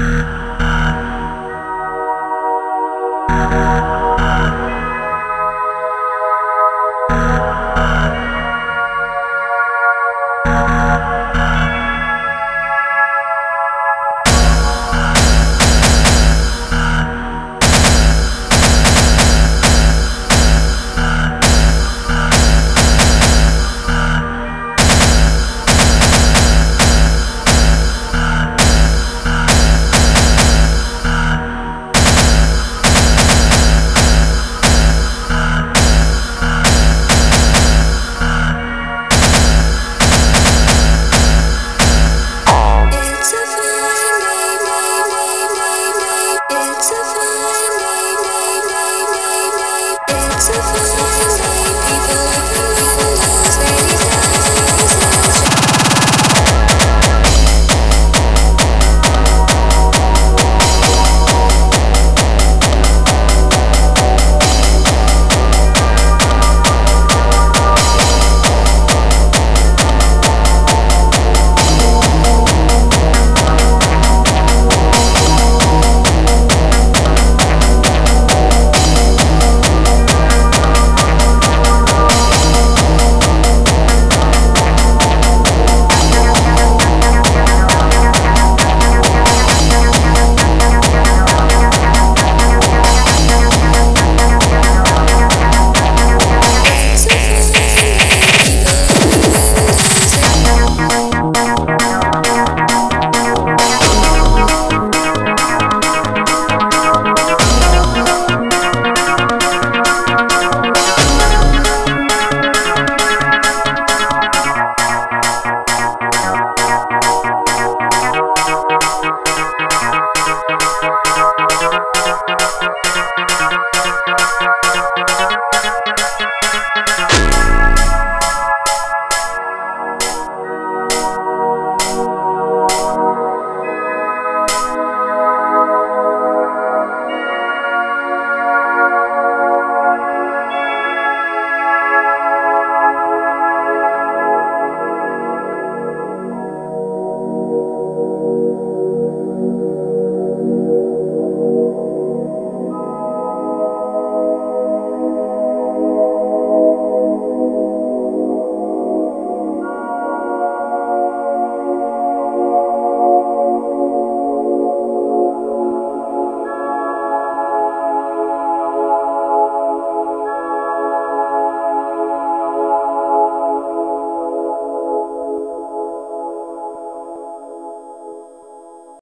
Yeah.